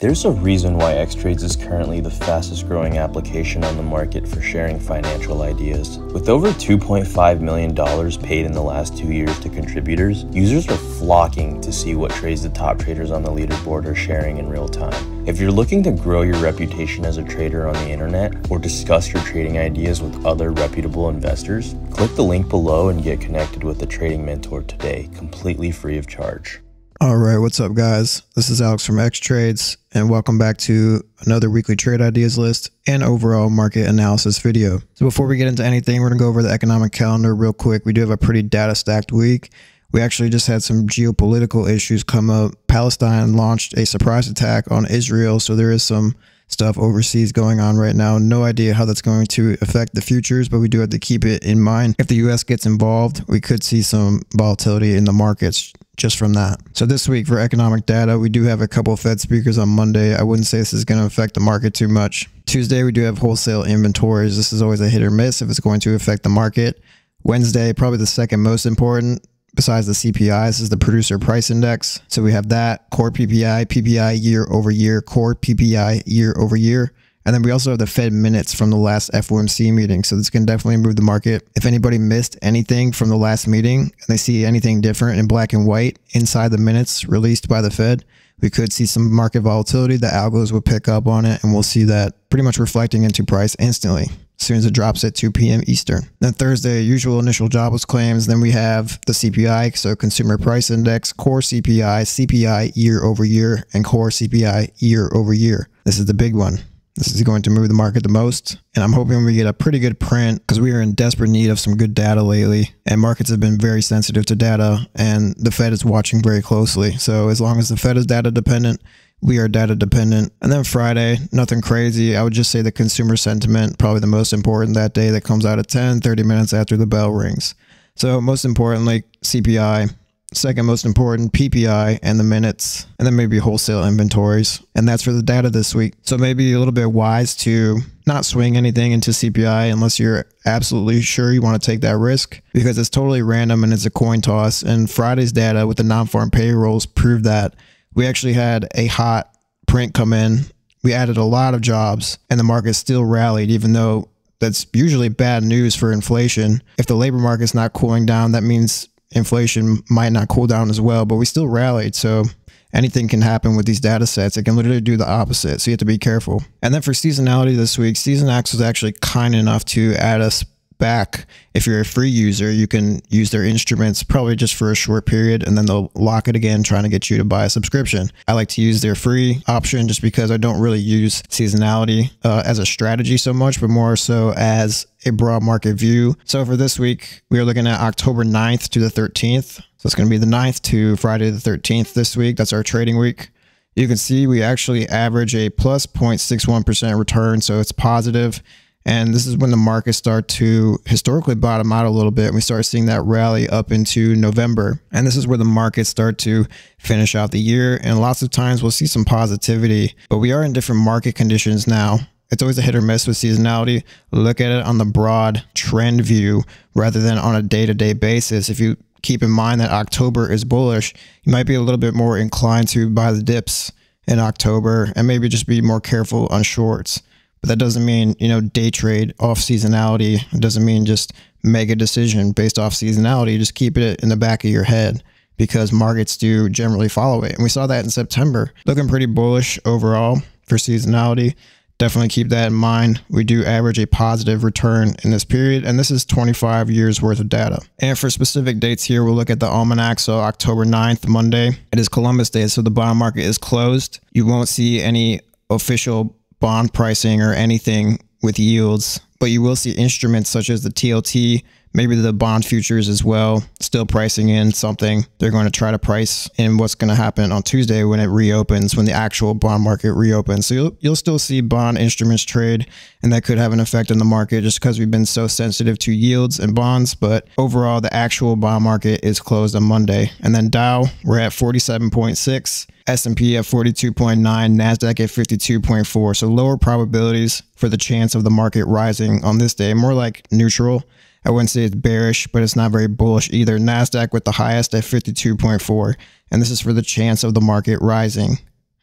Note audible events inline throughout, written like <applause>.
There's a reason why Xtrades is currently the fastest growing application on the market for sharing financial ideas. With over $2.5 million paid in the last two years to contributors, users are flocking to see what trades the top traders on the leaderboard are sharing in real time. If you're looking to grow your reputation as a trader on the internet or discuss your trading ideas with other reputable investors, click the link below and get connected with a trading mentor today, completely free of charge. All right, what's up, guys? This is Alex from Xtrades, and welcome back to another weekly trade ideas list and overall market analysis video. So, before we get into anything, we're gonna go over the economic calendar real quick. We do have a pretty data stacked week. We actually just had some geopolitical issues come up. Palestine launched a surprise attack on Israel, so there is some stuff overseas going on right now. No idea how that's going to affect the futures, but we do have to keep it in mind. If the US gets involved, we could see some volatility in the markets just from that. So this week for economic data, we do have a couple Fed speakers on Monday. I wouldn't say this is going to affect the market too much. Tuesday, we do have wholesale inventories. This is always a hit or miss if it's going to affect the market. Wednesday, probably the second most important besides the CPI. This is the producer price index. So we have that core PPI, PPI year over year, core PPI year over year. And then we also have the Fed minutes from the last FOMC meeting. So this can definitely move the market. If anybody missed anything from the last meeting and they see anything different in black and white inside the minutes released by the Fed, we could see some market volatility. The algos would pick up on it and we'll see that pretty much reflecting into price instantly as soon as it drops at 2 p.m. Eastern. Then Thursday, usual initial jobless claims. Then we have the CPI, so consumer price index, core CPI, CPI year over year, and core CPI year over year. This is the big one. This is going to move the market the most. And I'm hoping we get a pretty good print because we are in desperate need of some good data lately. And markets have been very sensitive to data and the Fed is watching very closely. So as long as the Fed is data dependent, we are data dependent. And then Friday, nothing crazy. I would just say the consumer sentiment, probably the most important that day that comes out at 10, 30 minutes after the bell rings. So most importantly, CPI, second most important PPI and the minutes, and then maybe wholesale inventories. And that's for the data this week. So maybe a little bit wise to not swing anything into CPI unless you're absolutely sure you want to take that risk because it's totally random and it's a coin toss. And Friday's data with the non farm payrolls proved that we actually had a hot print come in. We added a lot of jobs and the market still rallied, even though that's usually bad news for inflation. If the labor market's not cooling down, that means inflation might not cool down as well, but we still rallied. So anything can happen with these data sets. It can literally do the opposite. So you have to be careful. And then for seasonality this week, Seasonax was actually kind enough to add us back. If you're a free user, you can use their instruments probably just for a short period and then they'll lock it again, trying to get you to buy a subscription. I like to use their free option just because I don't really use seasonality uh, as a strategy so much, but more so as a broad market view. So for this week, we are looking at October 9th to the 13th. So it's going to be the 9th to Friday the 13th this week. That's our trading week. You can see we actually average a plus 0.61% return. So it's positive. And this is when the markets start to historically bottom out a little bit. And We start seeing that rally up into November. And this is where the markets start to finish out the year. And lots of times we'll see some positivity, but we are in different market conditions now. It's always a hit or miss with seasonality. Look at it on the broad trend view rather than on a day to day basis. If you keep in mind that October is bullish, you might be a little bit more inclined to buy the dips in October and maybe just be more careful on shorts. But that doesn't mean, you know, day trade off seasonality. It doesn't mean just make a decision based off seasonality. Just keep it in the back of your head because markets do generally follow it. And we saw that in September. Looking pretty bullish overall for seasonality. Definitely keep that in mind. We do average a positive return in this period, and this is 25 years worth of data. And for specific dates here, we'll look at the almanac. So October 9th, Monday, it is Columbus Day, so the bond market is closed. You won't see any official bond pricing or anything with yields, but you will see instruments such as the TLT, maybe the bond futures as well, still pricing in something. They're going to try to price in what's going to happen on Tuesday when it reopens, when the actual bond market reopens. So you'll, you'll still see bond instruments trade, and that could have an effect on the market just because we've been so sensitive to yields and bonds. But overall, the actual bond market is closed on Monday. And then Dow, we're at 47.6. S&P at 42.9, Nasdaq at 52.4. So lower probabilities for the chance of the market rising on this day, more like neutral. I wouldn't say it's bearish, but it's not very bullish either. Nasdaq with the highest at 52.4, and this is for the chance of the market rising.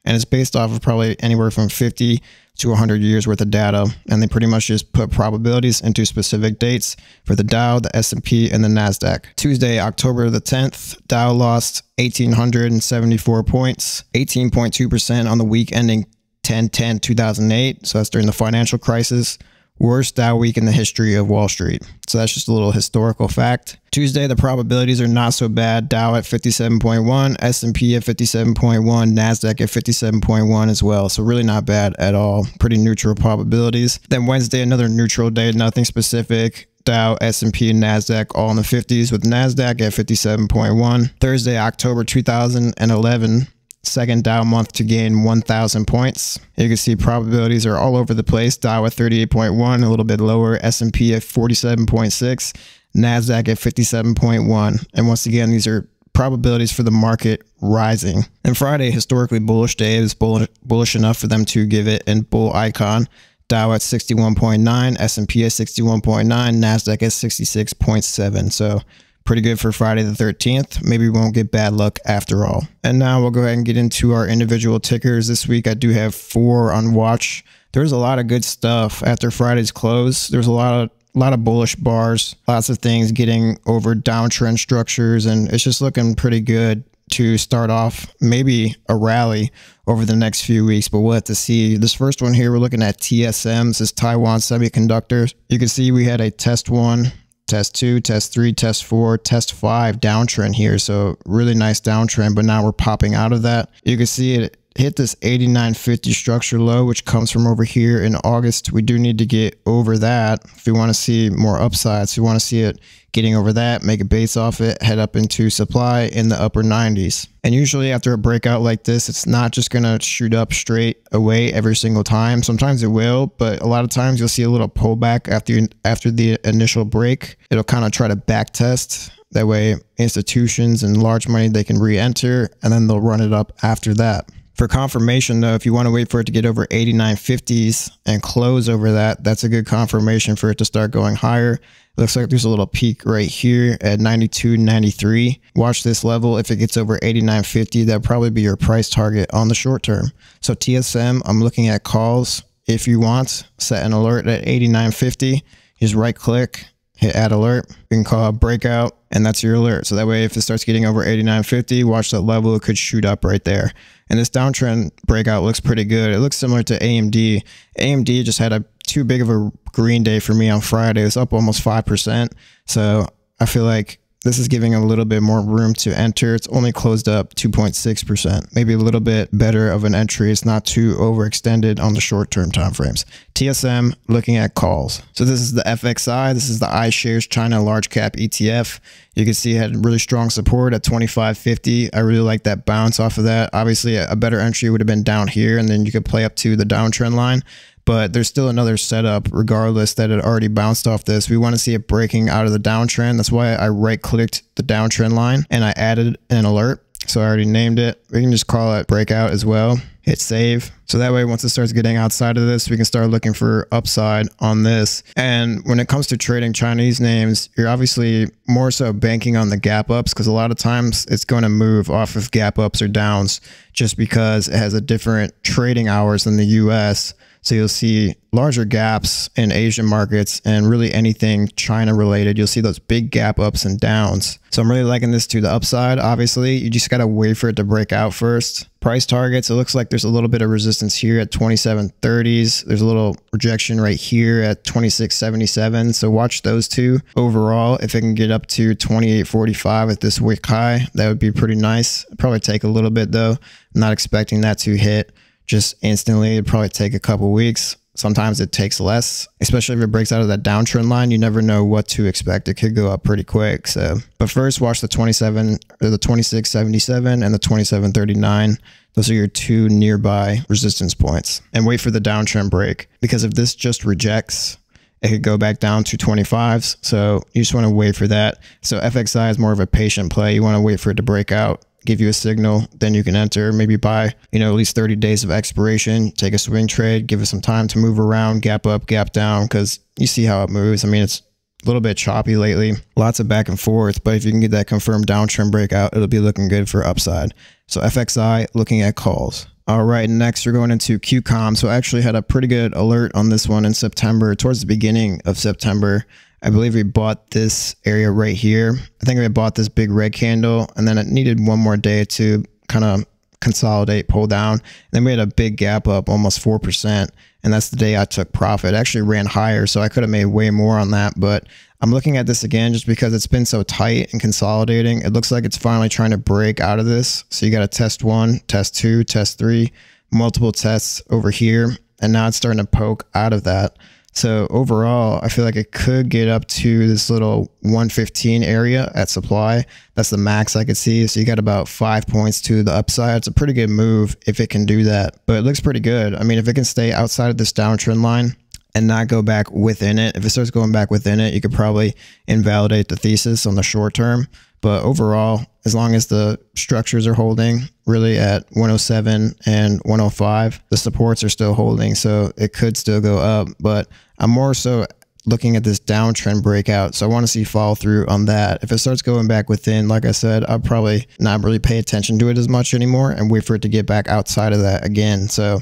and it's based off of probably anywhere from 50 to 100 years worth of data, and they pretty much just put probabilities into specific dates for the Dow, the S&P, and the Nasdaq. Tuesday, October the 10th, Dow lost 1,874 points, 18.2% on the week ending 10-10-2008. So that's during the financial crisis worst Dow week in the history of Wall Street. So that's just a little historical fact. Tuesday, the probabilities are not so bad. Dow at 57.1, S&P at 57.1, Nasdaq at 57.1 as well. So really not bad at all. Pretty neutral probabilities. Then Wednesday, another neutral day, nothing specific. Dow, S&P, and Nasdaq all in the 50s with Nasdaq at 57.1. Thursday, October 2011, second Dow month to gain 1,000 points. You can see probabilities are all over the place. Dow at 38.1, a little bit lower. S&P at 47.6, Nasdaq at 57.1. And once again, these are probabilities for the market rising. And Friday, historically bullish day, is bullish enough for them to give it a bull icon. Dow at 61.9, S&P at 61.9, Nasdaq at 66.7. So pretty good for Friday the 13th. Maybe we won't get bad luck after all. And now we'll go ahead and get into our individual tickers. This week I do have four on watch. There's a lot of good stuff after Friday's close. There's a lot of a lot of bullish bars, lots of things getting over downtrend structures, and it's just looking pretty good to start off maybe a rally over the next few weeks, but we'll have to see. This first one here, we're looking at TSM. This is Taiwan Semiconductors. You can see we had a test one test two, test three, test four, test five downtrend here. So really nice downtrend, but now we're popping out of that. You can see it hit this 89.50 structure low, which comes from over here in August. We do need to get over that if we want to see more upsides. If we want to see it getting over that, make a base off it, head up into supply in the upper 90s. And usually after a breakout like this, it's not just going to shoot up straight away every single time. Sometimes it will, but a lot of times you'll see a little pullback after after the initial break. It'll kind of try to back test that way institutions and large money they can re-enter and then they'll run it up after that. For confirmation though, if you want to wait for it to get over 89.50s and close over that, that's a good confirmation for it to start going higher. It looks like there's a little peak right here at 92.93. Watch this level. If it gets over 89.50, that'll probably be your price target on the short term. So TSM, I'm looking at calls. If you want, set an alert at 89.50. Just right click, hit add alert. You can call breakout and that's your alert. So that way, if it starts getting over 89.50, watch that level. It could shoot up right there. And this downtrend breakout looks pretty good. It looks similar to AMD. AMD just had a too big of a green day for me on Friday. It's up almost 5%. So I feel like this is giving a little bit more room to enter. It's only closed up 2.6%, maybe a little bit better of an entry. It's not too overextended on the short-term timeframes. TSM looking at calls. So this is the FXI. This is the iShares China Large Cap ETF. You can see it had really strong support at 25.50. I really like that bounce off of that. Obviously, a better entry would have been down here, and then you could play up to the downtrend line but there's still another setup regardless that it already bounced off this. We want to see it breaking out of the downtrend. That's why I right clicked the downtrend line and I added an alert. So I already named it. We can just call it breakout as well. Hit save. So that way, once it starts getting outside of this, we can start looking for upside on this. And when it comes to trading Chinese names, you're obviously more so banking on the gap ups because a lot of times it's going to move off of gap ups or downs just because it has a different trading hours than the US. So you'll see larger gaps in Asian markets and really anything China related. You'll see those big gap ups and downs. So I'm really liking this to the upside. Obviously, you just got to wait for it to break out first. Price targets, it looks like there's a little bit of resistance here at 2730s. There's a little rejection right here at 2677. So watch those two. Overall, if it can get up to 2845 at this wick high, that would be pretty nice. probably take a little bit though. I'm not expecting that to hit just instantly. It'd probably take a couple weeks. Sometimes it takes less, especially if it breaks out of that downtrend line. You never know what to expect. It could go up pretty quick. So, but first, watch the 27 or the 2677 and the 2739. Those are your two nearby resistance points, and wait for the downtrend break because if this just rejects, it could go back down to 25s. So you just want to wait for that. So FXI is more of a patient play. You want to wait for it to break out give you a signal, then you can enter, maybe buy, you know, at least 30 days of expiration, take a swing trade, give it some time to move around, gap up, gap down, because you see how it moves. I mean, it's a little bit choppy lately, lots of back and forth, but if you can get that confirmed downtrend breakout, it'll be looking good for upside. So FXI looking at calls. All right, next we're going into QCOM. So I actually had a pretty good alert on this one in September, towards the beginning of September. I believe we bought this area right here. I think we bought this big red candle and then it needed one more day to kind of consolidate, pull down. And then we had a big gap up, almost 4%. And that's the day I took profit. It actually ran higher, so I could have made way more on that. But I'm looking at this again just because it's been so tight and consolidating. It looks like it's finally trying to break out of this. So you got to test one, test two, test three, multiple tests over here. And now it's starting to poke out of that. So overall, I feel like it could get up to this little 115 area at supply. That's the max I could see. So you got about five points to the upside. It's a pretty good move if it can do that, but it looks pretty good. I mean, if it can stay outside of this downtrend line, and not go back within it. If it starts going back within it, you could probably invalidate the thesis on the short term. But overall, as long as the structures are holding really at 107 and 105, the supports are still holding. So it could still go up. But I'm more so looking at this downtrend breakout. So I want to see follow through on that. If it starts going back within, like I said, I'll probably not really pay attention to it as much anymore and wait for it to get back outside of that again. So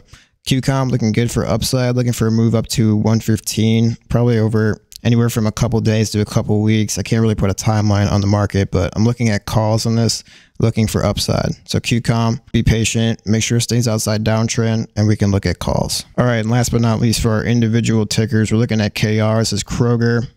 QCOM looking good for upside, looking for a move up to 115, probably over anywhere from a couple days to a couple weeks. I can't really put a timeline on the market, but I'm looking at calls on this, looking for upside. So QCOM, be patient, make sure it stays outside downtrend, and we can look at calls. All right, and last but not least, for our individual tickers, we're looking at KR. This is Kroger.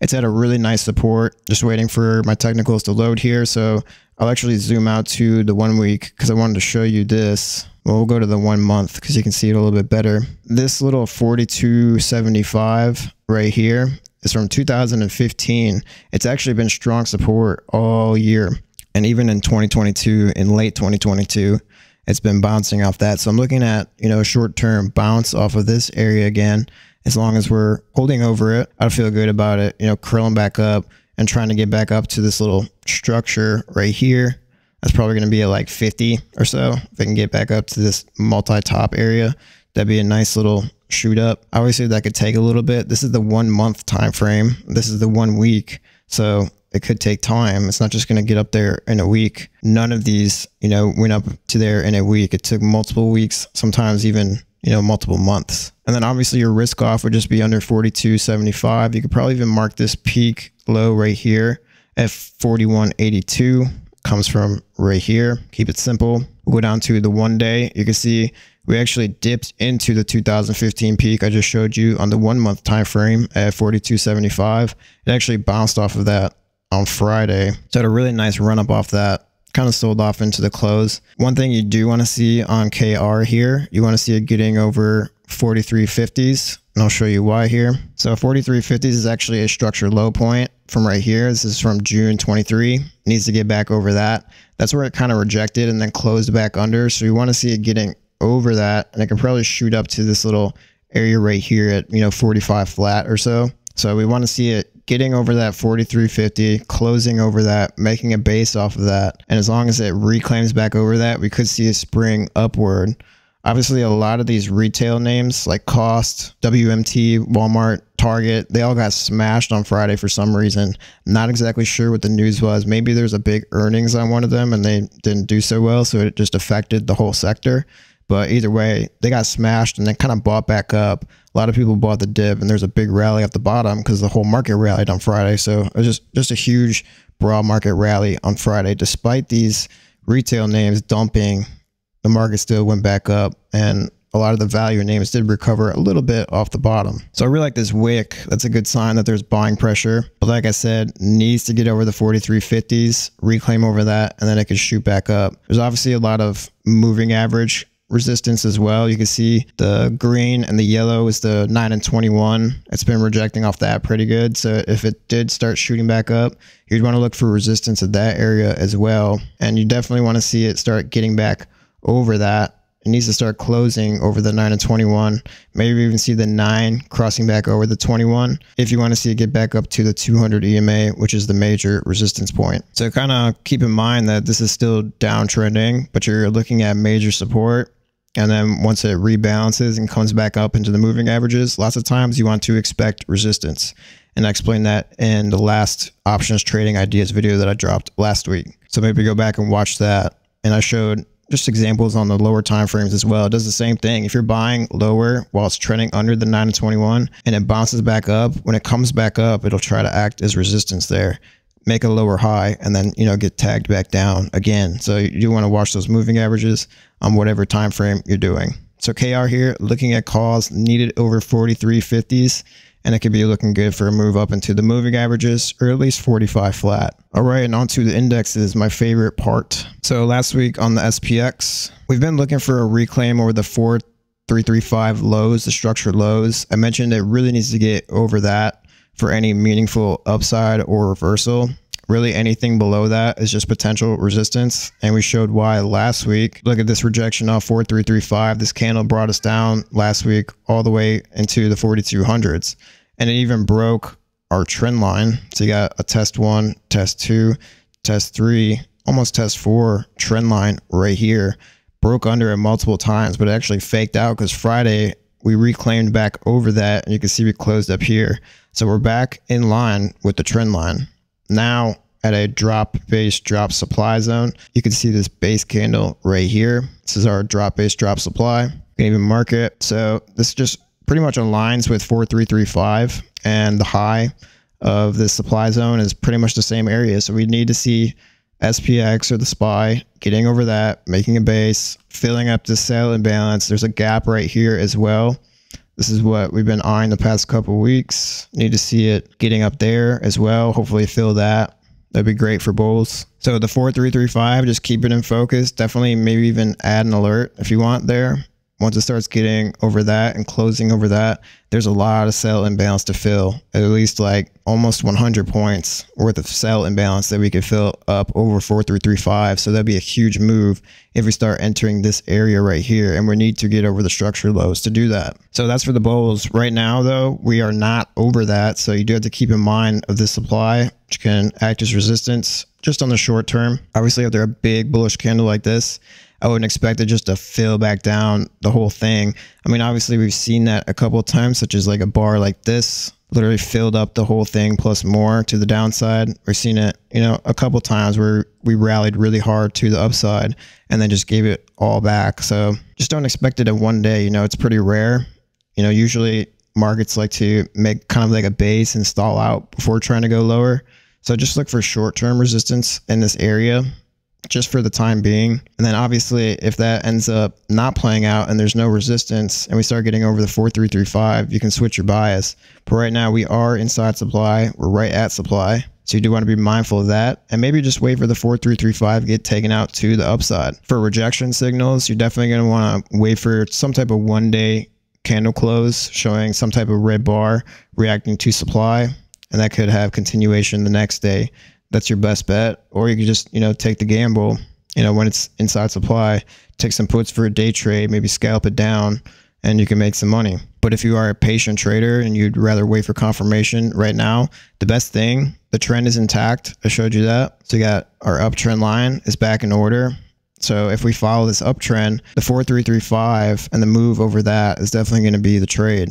It's at a really nice support. Just waiting for my technicals to load here. So I'll actually zoom out to the one week because I wanted to show you this. Well, we'll go to the one month because you can see it a little bit better. This little 4275 right here is from 2015. It's actually been strong support all year. And even in 2022, in late 2022, it's been bouncing off that. So I'm looking at, you know, a short term bounce off of this area again. As long as we're holding over it, I feel good about it, you know, curling back up and trying to get back up to this little structure right here that's probably going to be at like 50 or so. If I can get back up to this multi-top area, that'd be a nice little shoot up. Obviously, that could take a little bit. This is the one month time frame. This is the one week. So it could take time. It's not just going to get up there in a week. None of these, you know, went up to there in a week. It took multiple weeks, sometimes even, you know, multiple months. And then obviously your risk off would just be under 42.75. You could probably even mark this peak low right here at 41.82 comes from right here. Keep it simple. We'll go down to the one day. You can see we actually dipped into the 2015 peak I just showed you on the one month time frame at 42.75. It actually bounced off of that on Friday. So had a really nice run up off that. Kind of sold off into the close. One thing you do want to see on KR here, you want to see it getting over 4350s and I'll show you why here. So 4350s is actually a structure low point from right here. This is from June 23. It needs to get back over that. That's where it kind of rejected and then closed back under. So you want to see it getting over that and it can probably shoot up to this little area right here at, you know, 45 flat or so. So we want to see it getting over that 4350, closing over that, making a base off of that. And as long as it reclaims back over that, we could see a spring upward. Obviously, a lot of these retail names like Cost, WMT, Walmart, Target, they all got smashed on Friday for some reason. Not exactly sure what the news was. Maybe there's a big earnings on one of them and they didn't do so well, so it just affected the whole sector. But either way, they got smashed and then kind of bought back up. A lot of people bought the dip, and there's a big rally at the bottom because the whole market rallied on Friday. So it was just just a huge broad market rally on Friday, despite these retail names dumping the market still went back up and a lot of the value names did recover a little bit off the bottom. So I really like this wick. That's a good sign that there's buying pressure. But like I said, needs to get over the 4350s, reclaim over that, and then it could shoot back up. There's obviously a lot of moving average resistance as well. You can see the green and the yellow is the 9 and 21. It's been rejecting off that pretty good. So if it did start shooting back up, you'd want to look for resistance at that area as well. And you definitely want to see it start getting back over that. It needs to start closing over the 9 and 21. Maybe even see the 9 crossing back over the 21 if you want to see it get back up to the 200 EMA, which is the major resistance point. So kind of keep in mind that this is still downtrending, but you're looking at major support. And then once it rebalances and comes back up into the moving averages, lots of times you want to expect resistance. And I explained that in the last options trading ideas video that I dropped last week. So maybe go back and watch that. And I showed just examples on the lower time frames as well. It does the same thing. If you're buying lower while it's trending under the 9 to 21 and it bounces back up, when it comes back up, it'll try to act as resistance there, make a lower high, and then you know get tagged back down again. So you want to watch those moving averages on whatever time frame you're doing. So KR here, looking at calls needed over 43.50s and it could be looking good for a move up into the moving averages or at least 45 flat. All right, and on to the indexes, my favorite part. So last week on the SPX, we've been looking for a reclaim over the 4335 lows, the structured lows. I mentioned it really needs to get over that for any meaningful upside or reversal. Really, anything below that is just potential resistance. And we showed why last week. Look at this rejection off 4335. This candle brought us down last week all the way into the 4200s. And it even broke our trend line. So you got a test one, test two, test three, almost test four trend line right here. Broke under it multiple times, but it actually faked out because Friday we reclaimed back over that. And you can see we closed up here. So we're back in line with the trend line. Now at a drop base drop supply zone, you can see this base candle right here. This is our drop base drop supply. You can even mark it. So this just pretty much aligns with 4335 and the high of this supply zone is pretty much the same area. So we need to see SPX or the SPY getting over that, making a base, filling up this sell imbalance. There's a gap right here as well. This is what we've been eyeing the past couple weeks. Need to see it getting up there as well. Hopefully fill that. That'd be great for bulls. So the 4335, just keep it in focus. Definitely maybe even add an alert if you want there once it starts getting over that and closing over that, there's a lot of sell imbalance to fill. At least like almost 100 points worth of sell imbalance that we could fill up over 4335. So that'd be a huge move if we start entering this area right here. And we need to get over the structure lows to do that. So that's for the bulls. Right now, though, we are not over that. So you do have to keep in mind of this supply, which can act as resistance just on the short term. Obviously, if they're a big bullish candle like this, I wouldn't expect it just to fill back down the whole thing. I mean, obviously we've seen that a couple of times, such as like a bar like this, literally filled up the whole thing plus more to the downside. We've seen it, you know, a couple times where we rallied really hard to the upside and then just gave it all back. So just don't expect it in one day. You know, it's pretty rare. You know, usually markets like to make kind of like a base and stall out before trying to go lower. So just look for short-term resistance in this area just for the time being. And then obviously, if that ends up not playing out and there's no resistance and we start getting over the 4335, you can switch your bias. But right now, we are inside supply. We're right at supply. So you do want to be mindful of that and maybe just wait for the 4335 get taken out to the upside. For rejection signals, you're definitely going to want to wait for some type of one day candle close showing some type of red bar reacting to supply. And that could have continuation the next day that's your best bet. Or you could just, you know, take the gamble, you know, when it's inside supply, take some puts for a day trade, maybe scalp it down and you can make some money. But if you are a patient trader and you'd rather wait for confirmation right now, the best thing, the trend is intact. I showed you that. So you got our uptrend line is back in order. So if we follow this uptrend, the 4335 and the move over that is definitely going to be the trade.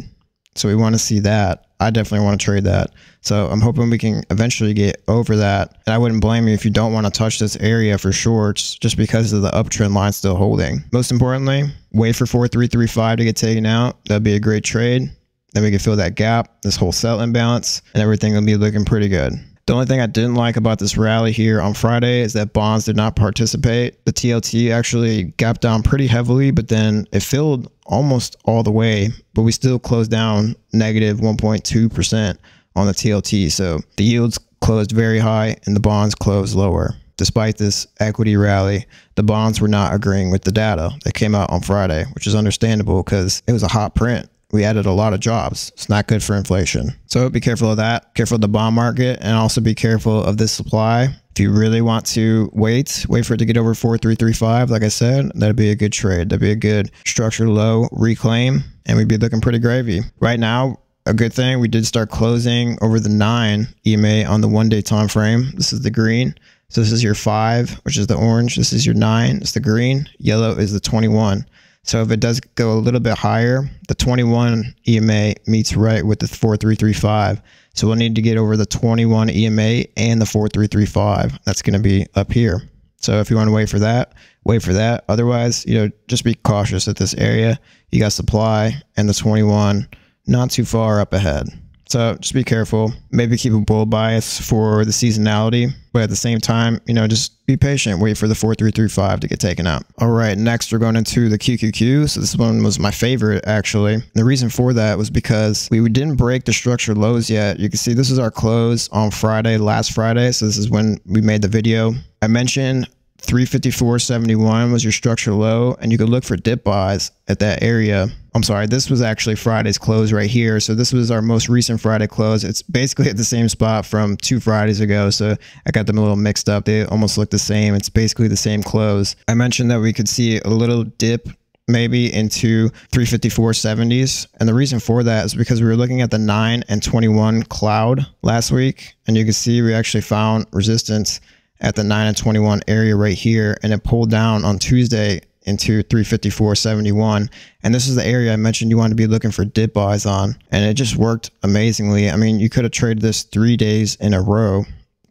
So we want to see that. I definitely want to trade that. So I'm hoping we can eventually get over that. And I wouldn't blame you if you don't want to touch this area for shorts just because of the uptrend line still holding. Most importantly, wait for 4335 to get taken out. That'd be a great trade. Then we can fill that gap, this whole sell imbalance, and everything will be looking pretty good. The only thing I didn't like about this rally here on Friday is that bonds did not participate. The TLT actually gapped down pretty heavily, but then it filled almost all the way, but we still closed down negative 1.2% on the TLT. So the yields closed very high and the bonds closed lower. Despite this equity rally, the bonds were not agreeing with the data that came out on Friday, which is understandable because it was a hot print we added a lot of jobs. It's not good for inflation. So be careful of that. Careful of the bond market and also be careful of this supply. If you really want to wait, wait for it to get over 4335, like I said, that'd be a good trade. That'd be a good structure low reclaim and we'd be looking pretty gravy. Right now, a good thing, we did start closing over the 9 EMA on the one day time frame. This is the green. So this is your 5, which is the orange. This is your 9, it's the green. Yellow is the 21. So if it does go a little bit higher, the 21 EMA meets right with the 4335. So we'll need to get over the 21 EMA and the 4335. That's going to be up here. So if you want to wait for that, wait for that. Otherwise, you know, just be cautious at this area. You got supply and the 21 not too far up ahead. So just be careful. Maybe keep a bull bias for the seasonality, but at the same time, you know, just be patient. Wait for the 4335 to get taken out. All right, next we're going into the QQQ. So this one was my favorite actually. The reason for that was because we didn't break the structure lows yet. You can see this is our close on Friday, last Friday. So this is when we made the video. I mentioned 354.71 was your structure low, and you could look for dip buys at that area. I'm sorry, this was actually Friday's close right here. So this was our most recent Friday close. It's basically <laughs> at the same spot from two Fridays ago. So I got them a little mixed up. They almost look the same. It's basically the same close. I mentioned that we could see a little dip maybe into 354.70s. And the reason for that is because we were looking at the 9 and 21 cloud last week. And you can see we actually found resistance at the 9 and 21 area right here and it pulled down on Tuesday into 354.71 and this is the area I mentioned you want to be looking for dip buys on and it just worked amazingly. I mean you could have traded this 3 days in a row.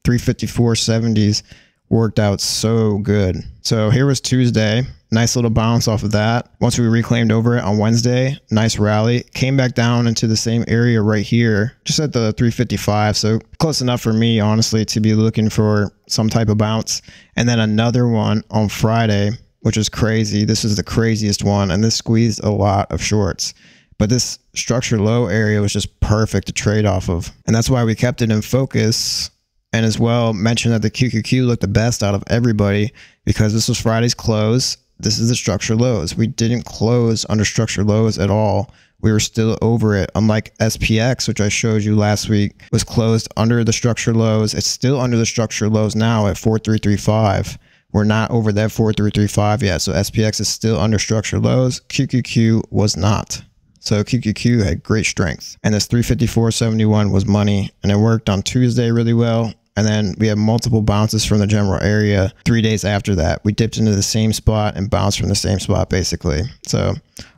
354.70s worked out so good. So here was Tuesday Nice little bounce off of that. Once we reclaimed over it on Wednesday, nice rally. Came back down into the same area right here, just at the 355. So close enough for me, honestly, to be looking for some type of bounce. And then another one on Friday, which is crazy. This is the craziest one, and this squeezed a lot of shorts. But this structure low area was just perfect to trade off of. And that's why we kept it in focus and as well mentioned that the QQQ looked the best out of everybody because this was Friday's close this is the structure lows. We didn't close under structure lows at all. We were still over it. Unlike SPX, which I showed you last week, was closed under the structure lows. It's still under the structure lows now at 4335. We're not over that 4335 yet. So SPX is still under structure lows. QQQ was not. So QQQ had great strength. And this 354.71 was money. And it worked on Tuesday really well. And then we have multiple bounces from the general area three days after that. We dipped into the same spot and bounced from the same spot basically. So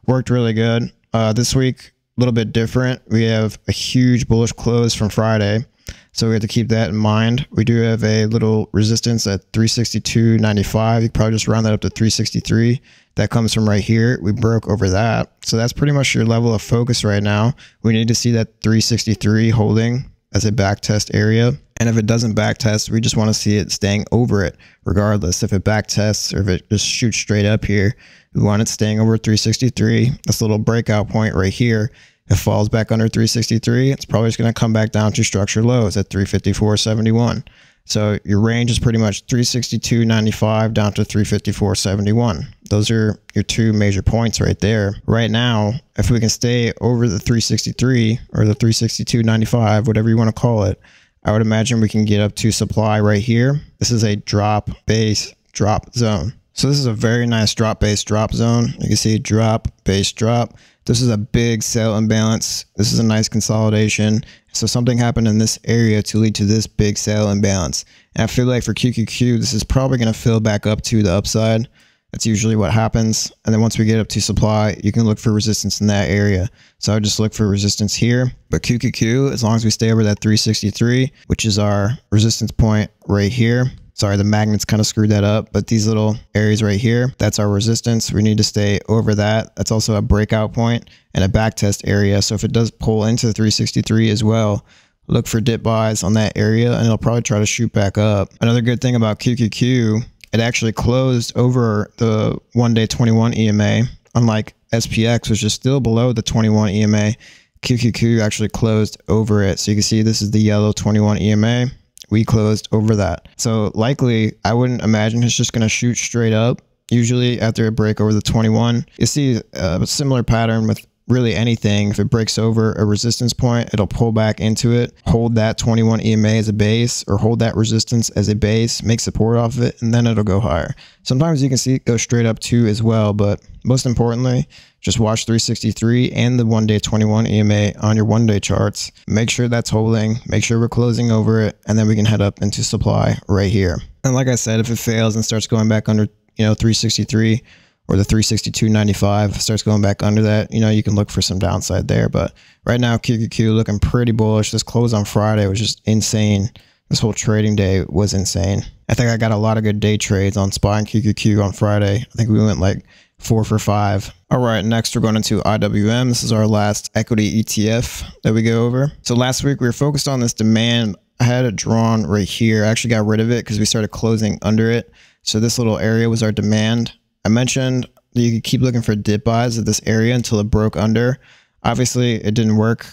worked really good. Uh, this week, a little bit different. We have a huge bullish close from Friday. So we have to keep that in mind. We do have a little resistance at 362.95. You probably just round that up to 363. That comes from right here. We broke over that. So that's pretty much your level of focus right now. We need to see that 363 holding as a back test area. And if it doesn't back test, we just want to see it staying over it regardless. If it back tests or if it just shoots straight up here, we want it staying over 363. This little breakout point right here, it falls back under 363, it's probably just going to come back down to structure lows at 354.71. So your range is pretty much 362.95 down to 354.71. Those are your two major points right there. Right now, if we can stay over the 363 or the 362.95, whatever you want to call it, I would imagine we can get up to supply right here. This is a drop base drop zone. So this is a very nice drop base drop zone. You can see drop base drop. This is a big sell imbalance. This is a nice consolidation. So something happened in this area to lead to this big sell imbalance. And I feel like for QQQ, this is probably going to fill back up to the upside. That's usually what happens. And then once we get up to supply, you can look for resistance in that area. So I would just look for resistance here. But QQQ, as long as we stay over that 363, which is our resistance point right here, Sorry, the magnets kind of screwed that up, but these little areas right here, that's our resistance. We need to stay over that. That's also a breakout point and a backtest area. So if it does pull into the 363 as well, look for dip buys on that area and it'll probably try to shoot back up. Another good thing about QQQ, it actually closed over the one day 21 EMA, unlike SPX, which is still below the 21 EMA. QQQ actually closed over it. So you can see this is the yellow 21 EMA we closed over that. So likely, I wouldn't imagine it's just going to shoot straight up. Usually after a break over the 21, you see a similar pattern with really anything. If it breaks over a resistance point, it'll pull back into it, hold that 21 EMA as a base or hold that resistance as a base, make support off of it, and then it'll go higher. Sometimes you can see it go straight up too as well, but most importantly, just watch 363 and the one day 21 EMA on your one day charts. Make sure that's holding, make sure we're closing over it, and then we can head up into supply right here. And like I said, if it fails and starts going back under, you know, 363, or the 362.95 starts going back under that, you know, you can look for some downside there. But right now, QQQ looking pretty bullish. This close on Friday was just insane. This whole trading day was insane. I think I got a lot of good day trades on SPY and QQQ on Friday. I think we went like four for five. All right, next we're going into IWM. This is our last equity ETF that we go over. So last week we were focused on this demand. I had it drawn right here. I actually got rid of it because we started closing under it. So this little area was our demand. I mentioned that you could keep looking for dip buys at this area until it broke under. Obviously, it didn't work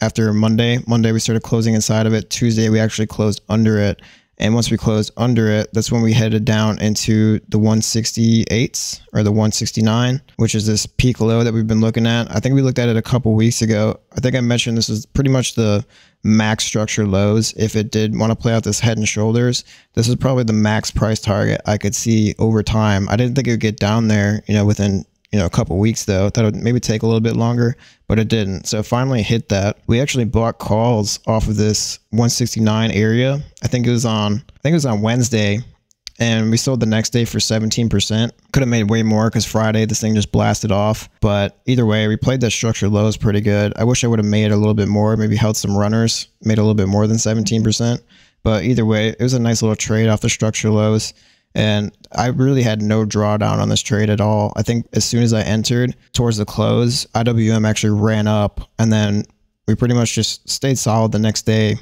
after Monday. Monday, we started closing inside of it. Tuesday, we actually closed under it. And once we closed under it, that's when we headed down into the 168s or the 169, which is this peak low that we've been looking at. I think we looked at it a couple weeks ago. I think I mentioned this is pretty much the max structure lows. If it did want to play out this head and shoulders, this is probably the max price target I could see over time. I didn't think it would get down there, you know, within you know, a couple weeks though. Thought it would maybe take a little bit longer, but it didn't. So finally hit that. We actually bought calls off of this 169 area. I think it was on I think it was on Wednesday and we sold the next day for 17%. Could have made way more because Friday this thing just blasted off. But either way, we played that structure lows pretty good. I wish I would have made a little bit more, maybe held some runners, made a little bit more than 17%. But either way, it was a nice little trade off the structure lows. And I really had no drawdown on this trade at all. I think as soon as I entered towards the close, IWM actually ran up and then we pretty much just stayed solid the next day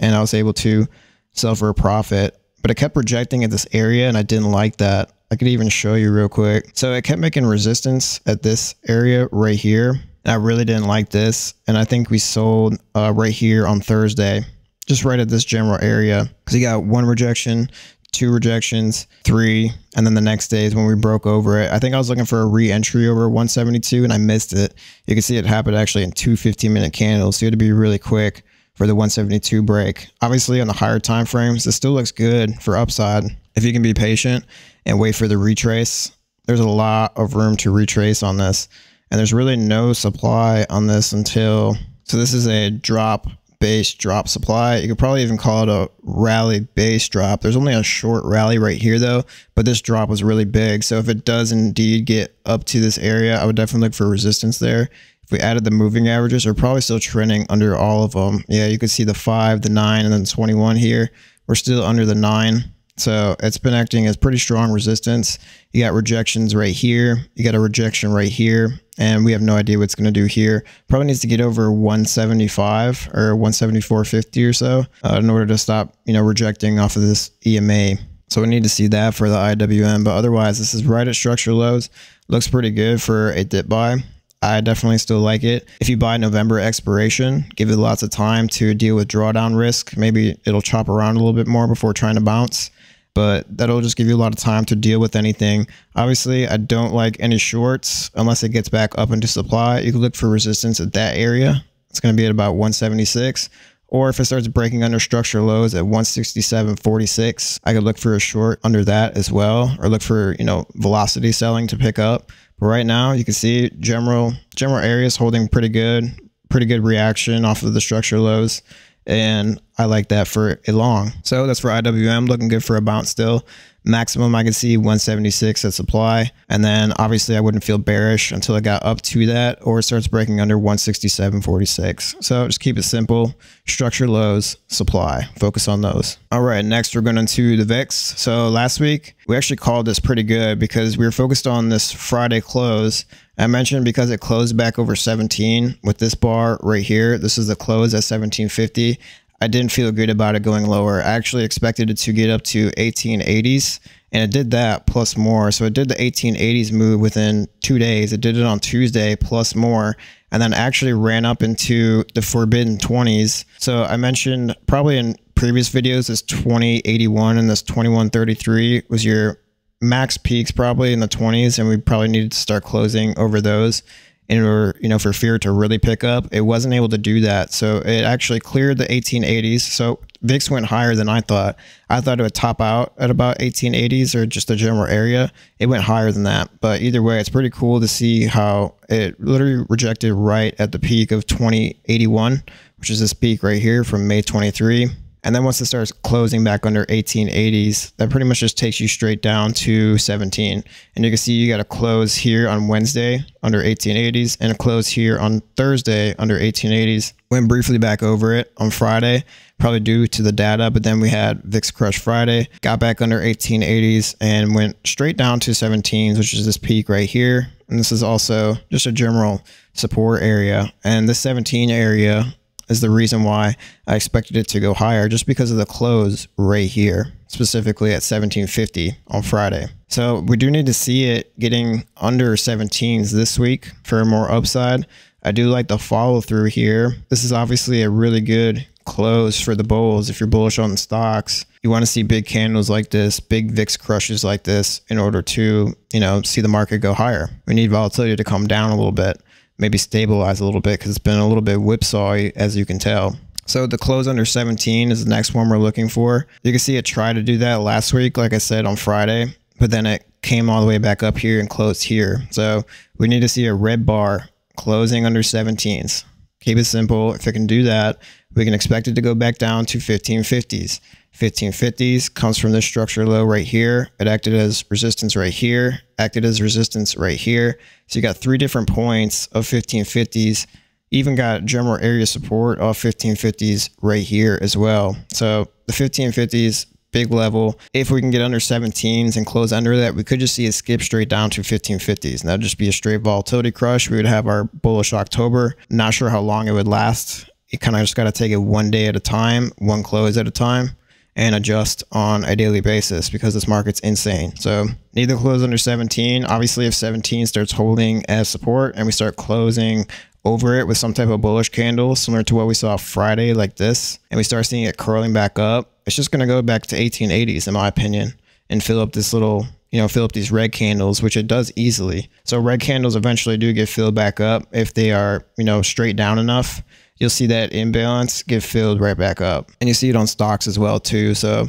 and I was able to sell for a profit. But it kept rejecting at this area and I didn't like that. I could even show you real quick. So it kept making resistance at this area right here. I really didn't like this. And I think we sold uh, right here on Thursday, just right at this general area. Because he got one rejection, two rejections, three, and then the next day is when we broke over it. I think I was looking for a re-entry over 172 and I missed it. You can see it happened actually in two 15 minute candles. So you had to be really quick for the 172 break. Obviously on the higher time frames, this still looks good for upside. If you can be patient and wait for the retrace, there's a lot of room to retrace on this. And there's really no supply on this until, so this is a drop base drop supply. You could probably even call it a rally base drop. There's only a short rally right here though, but this drop was really big. So if it does indeed get up to this area, I would definitely look for resistance there. If we added the moving averages, they're probably still trending under all of them. Yeah, you can see the five, the nine, and then 21 here. We're still under the nine. So it's been acting as pretty strong resistance. You got rejections right here. You got a rejection right here. And we have no idea what's going to do here. Probably needs to get over 175 or 174.50 or so uh, in order to stop, you know, rejecting off of this EMA. So we need to see that for the IWM. But otherwise, this is right at structure lows. Looks pretty good for a dip buy. I definitely still like it. If you buy November expiration, give it lots of time to deal with drawdown risk. Maybe it'll chop around a little bit more before trying to bounce but that'll just give you a lot of time to deal with anything. Obviously, I don't like any shorts unless it gets back up into supply. You can look for resistance at that area. It's going to be at about 176. Or if it starts breaking under structure lows at 167.46, I could look for a short under that as well, or look for, you know, velocity selling to pick up. But right now, you can see general general areas holding pretty good, pretty good reaction off of the structure lows and I like that for a long. So that's for IWM, looking good for a bounce still. Maximum I can see 176 at supply. And then obviously I wouldn't feel bearish until it got up to that or starts breaking under 167.46. So just keep it simple. Structure lows, supply. Focus on those. All right, next we're going into the VIX. So last week we actually called this pretty good because we were focused on this Friday close. I mentioned because it closed back over 17 with this bar right here. This is the close at 1750. I didn't feel good about it going lower. I actually expected it to get up to 1880s and it did that plus more. So it did the 1880s move within two days. It did it on Tuesday plus more and then actually ran up into the forbidden 20s. So I mentioned probably in previous videos this 2081 and this 2133 was your max peaks probably in the 20s and we probably needed to start closing over those in order, you know, for fear to really pick up. It wasn't able to do that. So it actually cleared the 1880s. So VIX went higher than I thought. I thought it would top out at about 1880s or just the general area. It went higher than that. But either way, it's pretty cool to see how it literally rejected right at the peak of 2081, which is this peak right here from May 23. And then once it starts closing back under 1880s, that pretty much just takes you straight down to 17. And you can see you got a close here on Wednesday under 1880s and a close here on Thursday under 1880s. Went briefly back over it on Friday, probably due to the data, but then we had VIX Crush Friday, got back under 1880s and went straight down to 17s, which is this peak right here. And this is also just a general support area. And the 17 area is the reason why I expected it to go higher just because of the close right here, specifically at 1750 on Friday. So we do need to see it getting under 17s this week for more upside. I do like the follow through here. This is obviously a really good close for the bulls if you're bullish on stocks. You want to see big candles like this, big VIX crushes like this in order to, you know, see the market go higher. We need volatility to come down a little bit maybe stabilize a little bit because it's been a little bit whipsawy as you can tell. So the close under 17 is the next one we're looking for. You can see it tried to do that last week, like I said on Friday, but then it came all the way back up here and closed here. So we need to see a red bar closing under 17s. Keep it simple. If it can do that, we can expect it to go back down to 1550s. 1550s comes from this structure low right here. It acted as resistance right here, acted as resistance right here. So you got three different points of 1550s. Even got general area support of 1550s right here as well. So the 1550s, big level. If we can get under 17s and close under that, we could just see it skip straight down to 1550s. And that'd just be a straight volatility crush. We would have our bullish October. Not sure how long it would last. You kind of just got to take it one day at a time, one close at a time and adjust on a daily basis because this market's insane. So need to close under 17. Obviously, if 17 starts holding as support and we start closing over it with some type of bullish candle, similar to what we saw Friday like this, and we start seeing it curling back up, it's just going to go back to 1880s, in my opinion, and fill up this little, you know, fill up these red candles, which it does easily. So red candles eventually do get filled back up if they are, you know, straight down enough you'll see that imbalance get filled right back up. And you see it on stocks as well too. So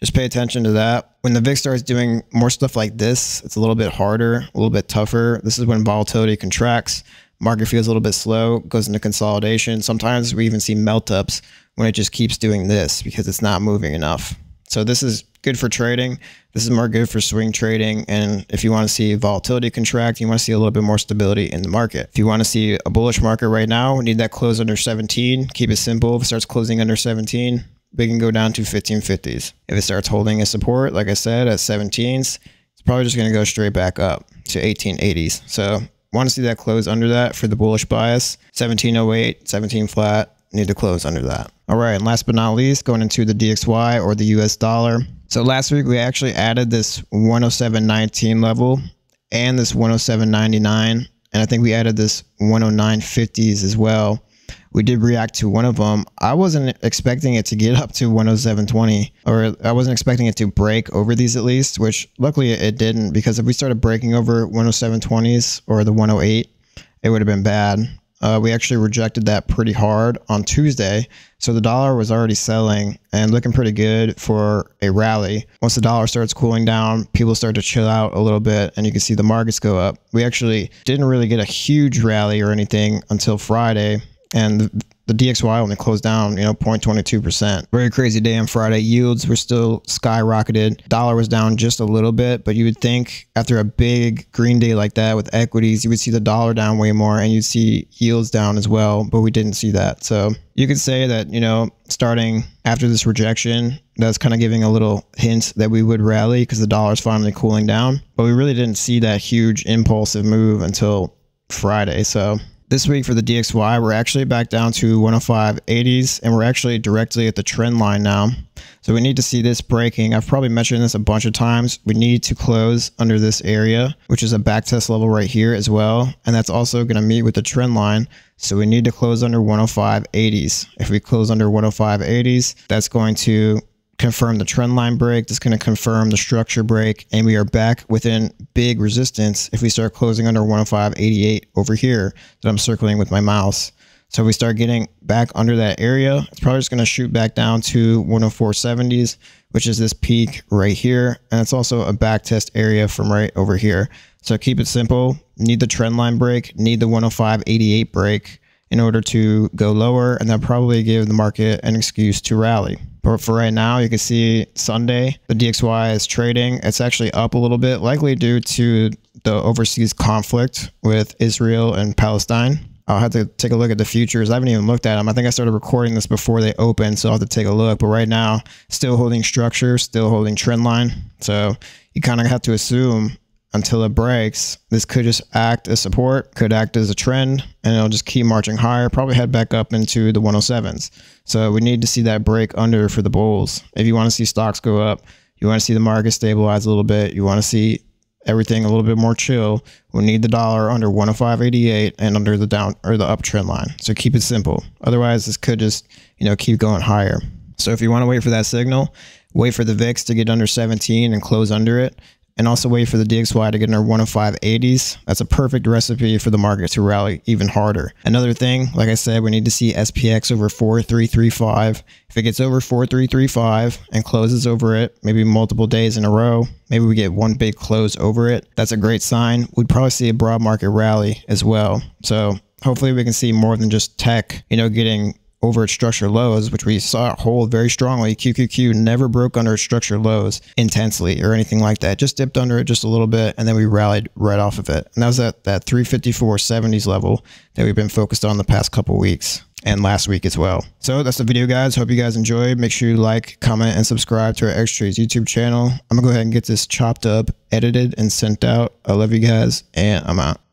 just pay attention to that. When the VIX starts doing more stuff like this, it's a little bit harder, a little bit tougher. This is when volatility contracts, market feels a little bit slow, goes into consolidation. Sometimes we even see melt ups when it just keeps doing this because it's not moving enough. So this is good for trading. This is more good for swing trading. And if you want to see volatility contract, you want to see a little bit more stability in the market. If you want to see a bullish market right now, we need that close under 17. Keep it simple. If it starts closing under 17, we can go down to 1550s. If it starts holding a support, like I said, at 17s, it's probably just going to go straight back up to 1880s. So want to see that close under that for the bullish bias. 1708, 17 flat, need to close under that. All right, and last but not least, going into the DXY or the US dollar. So last week we actually added this 107.19 level and this 107.99, and I think we added this 109.50s as well. We did react to one of them. I wasn't expecting it to get up to 107.20, or I wasn't expecting it to break over these at least, which luckily it didn't because if we started breaking over 107.20s or the 108, it would have been bad. Uh, we actually rejected that pretty hard on Tuesday. So the dollar was already selling and looking pretty good for a rally. Once the dollar starts cooling down, people start to chill out a little bit and you can see the markets go up. We actually didn't really get a huge rally or anything until Friday. And the DXY only closed down, you know, 0.22%. Very crazy day on Friday. Yields were still skyrocketed. Dollar was down just a little bit, but you would think after a big green day like that with equities, you would see the dollar down way more and you'd see yields down as well, but we didn't see that. So you could say that, you know, starting after this rejection, that's kind of giving a little hint that we would rally because the dollar's finally cooling down. But we really didn't see that huge impulsive move until Friday. So this week for the DXY, we're actually back down to 105.80s and we're actually directly at the trend line now. So we need to see this breaking. I've probably mentioned this a bunch of times. We need to close under this area, which is a backtest level right here as well. And that's also going to meet with the trend line. So we need to close under 105.80s. If we close under 105.80s, that's going to confirm the trend line break. That's going to confirm the structure break. And we are back within big resistance if we start closing under 105.88 over here that I'm circling with my mouse. So we start getting back under that area, it's probably just going to shoot back down to 104.70s, which is this peak right here. And it's also a back test area from right over here. So keep it simple. Need the trend line break, need the 105.88 break in order to go lower and that probably give the market an excuse to rally. But for right now, you can see Sunday, the DXY is trading. It's actually up a little bit, likely due to the overseas conflict with Israel and Palestine. I'll have to take a look at the futures. I haven't even looked at them. I think I started recording this before they opened, so I'll have to take a look. But right now, still holding structure, still holding trend line. So you kind of have to assume until it breaks, this could just act as support, could act as a trend, and it'll just keep marching higher, probably head back up into the 107s. So we need to see that break under for the bulls. If you want to see stocks go up, you want to see the market stabilize a little bit, you want to see everything a little bit more chill, we need the dollar under 105.88 and under the down or the uptrend line. So keep it simple. Otherwise, this could just, you know, keep going higher. So if you want to wait for that signal, wait for the VIX to get under 17 and close under it and also wait for the DXY to get under 105.80s. That's a perfect recipe for the market to rally even harder. Another thing, like I said, we need to see SPX over 4335. If it gets over 4335 and closes over it, maybe multiple days in a row, maybe we get one big close over it. That's a great sign. We'd probably see a broad market rally as well. So hopefully we can see more than just tech, you know, getting over its structure lows, which we saw hold very strongly. QQQ never broke under its structure lows intensely or anything like that. Just dipped under it just a little bit, and then we rallied right off of it. And that was at that 354.70s level that we've been focused on the past couple weeks and last week as well. So that's the video, guys. Hope you guys enjoyed. Make sure you like, comment, and subscribe to our Xtrades YouTube channel. I'm going to go ahead and get this chopped up, edited, and sent out. I love you guys, and I'm out.